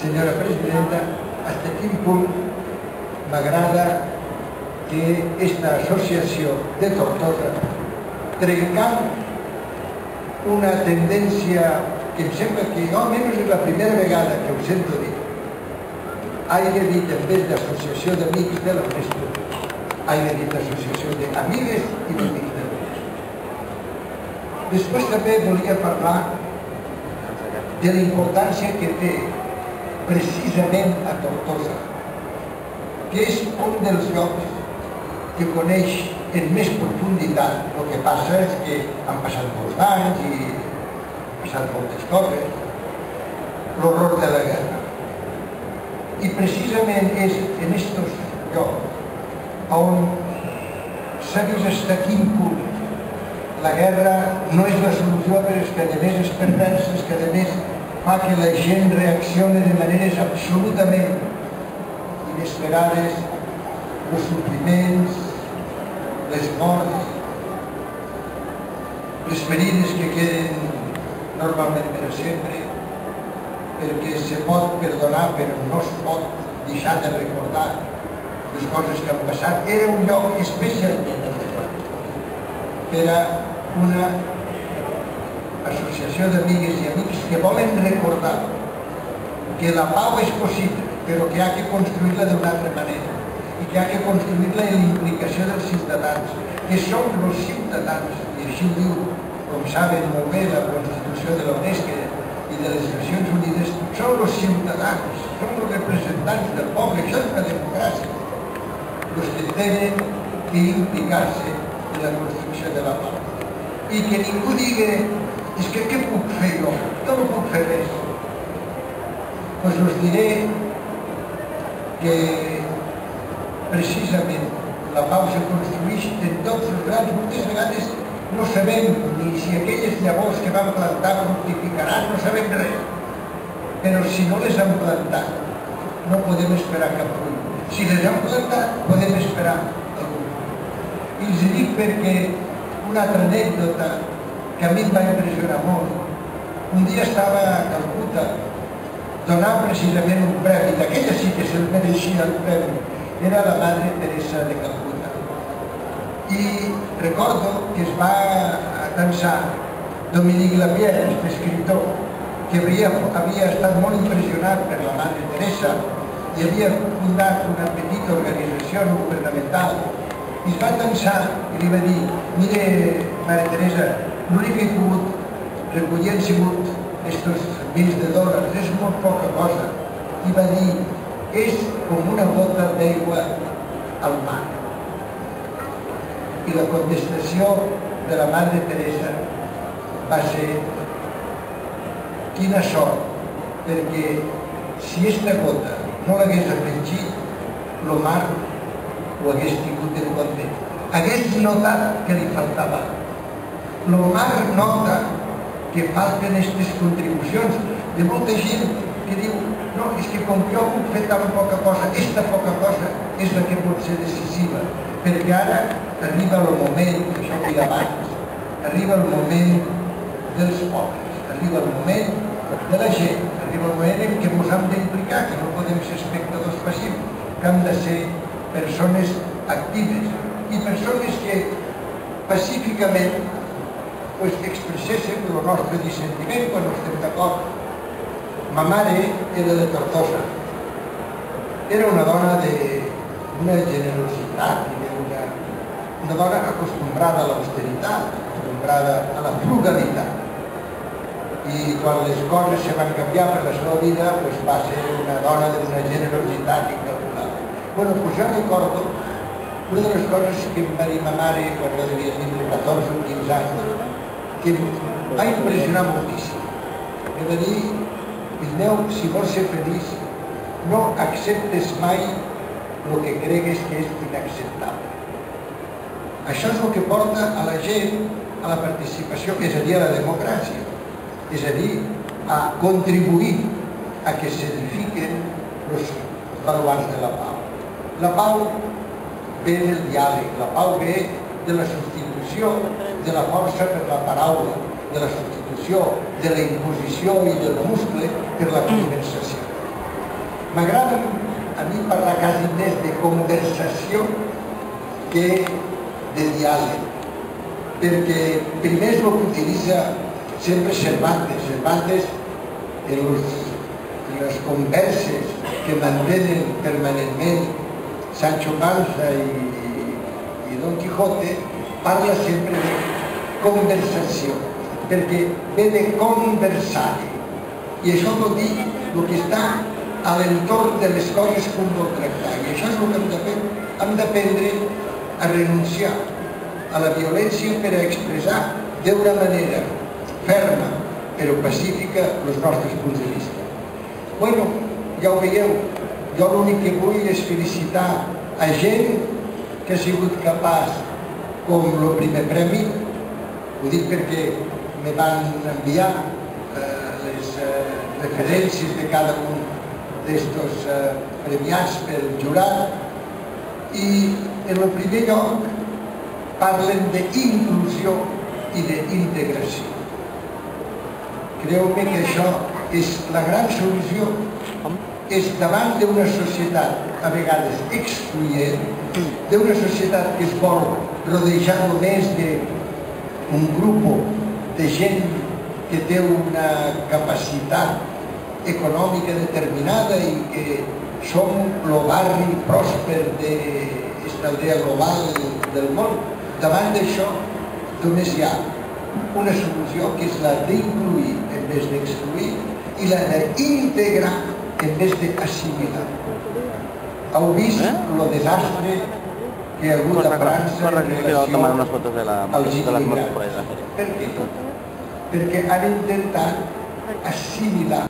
senyora presidenta, hasta quin punt m'agrada que aquesta associació de Tortosa, trencant una tendència que em sembla que almenys és la primera vegada que ho sento dir, hagi dit en vez d'associació d'amics de la festa, hagi dit associació d'amigues i d'amics de la festa. Després també volia parlar de la importància que té precisament a Tortosa, que és un dels llocs que coneix en més profunditat. El que passa és que han passat molts anys i han passat moltes coses, l'horror de la guerra. I precisament és en aquests llocs on s'ha vist fins a quin punt la guerra no és la solució, però és que a més és perversa, és que a més fa que la gent reaccioni de maneres absolutament inesperades, els sofriments, les morts, les ferides que queden normalment per sempre, perquè se pot perdonar però no es pot deixar de recordar les coses que han passat. Era un lloc especialment per a una associació d'amigues i amics que volen recordar que la pau és possible, però que ha que construir-la d'una altra manera i que ha que construir-la en l'implicació dels ciutadans, que són els ciutadans, i així ho diu, com saben molt bé la Constitució de l'UNESCO i de les Nacions Unides, són els ciutadans, són els representants del poble, això és la democràcia, els que tenen que implicar-se en la construcció de la pau. I que ningú digui és que què puc fer jo? Jo no puc fer res. Doncs us diré que precisament la pau se construeix en tots els grans. Moltes vegades no sabem ni si aquelles llavors que vam plantar fructificaran, no sabem res. Però si no les han plantat, no podem esperar cap fruit. Si les han plantat, podem esperar algun. I els dic perquè una altra anècdota que a mi em va impressionar molt. Un dia estava a Calcuta donant precisament un premi, d'aquella sí que se'l mereixia el premi, era la Madre Teresa de Calcuta. I recordo que es va dansar Dominique Lapierre, aquest escriptor, que havia, havia estat molt impressionat per la Madre Teresa i havia fundat una petita organització no governamental i es va dansar i li va dir mire, Mare Teresa, que he pogut recollir han sigut estos mils de dòlars, és molt poca cosa. I va dir, és com una gota d'aigua al mar. I la contestació de la Mare Teresa va ser quina sort, perquè si aquesta gota no l'hagués afegit, el mar ho hagués tingut en compte. Hagués notat que li faltava el mar nota que falten aquestes contribucions. De molta gent que diu no, és que com jo puc fer tan poca cosa, aquesta poca cosa és la que pot ser decisiva, perquè ara arriba el moment, que hi abans, arriba el moment dels pobres, arriba el moment de la gent, arriba el moment en què ens hem d'implicar, que no podem ser espectadors passius, que hem de ser persones actives. I persones que pacíficament pues, expresséssim el nostre dissentiment quan no estem d'acord. Ma mare era de Tortosa. Era una dona d'una generositat, una, una dona acostumbrada a l'austeritat, acostumbrada a la frugalitat. I quan les coses se van canviar per la seva vida, pues, va ser una dona d'una generositat incalculable. Bueno, pues jo recordo una de les coses que em va dir ma mare quan jo devia tenir 14 o 15 anys, que va impressionar moltíssim. He de dir, fill meu, si vols ser feliç, no acceptes mai el que cregues que és inacceptable. Això és el que porta a la gent a la participació, és a dir, a la democràcia. És a dir, a contribuir a que s'edifiquen els baluars de la pau. La pau ve del diàleg, la pau ve de la substitució de la força per la paraula, de la substitució, de la imposició i del muscle per la conversació. M'agrada a mi parlar quasi més de conversació que de diàleg, perquè primer és el que utilitza sempre Cervantes. Cervantes, en, les converses que mantenen permanentment Sancho Panza i, i Don Quijote, parla sempre de conversació, perquè ve de conversar. I això vol dir el que està a l'entorn de les coses que un vol tractar. I això és el que hem de fer. Hem d'aprendre a renunciar a la violència per a expressar d'una manera ferma però pacífica els nostres punts de vista. Bueno, ja ho veieu, jo l'únic que vull és felicitar a gent que ha sigut capaç com el primer premi, ho dic perquè me van enviar eh, les eh, referències de cada un d'estos eh, premiats pel jurat i en el primer lloc parlen d'inclusió i d'integració. Creu-me que això és la gran solució és davant d'una societat a vegades excloent, d'una societat que es vol rodejar només d'un grup de gent que té una capacitat econòmica determinada i que som el barri pròsper de l'aldea global del món. Davant d'això només hi ha una solució que és la d'incluir en vez d'excluir i la d'integrar en vez d'assimilar. Heu vist ¿Eh? el desastre que hi ha hagut a França corre, que quiero tomar unas fotos de, la, de las motos por ahí de la han intentat assimilar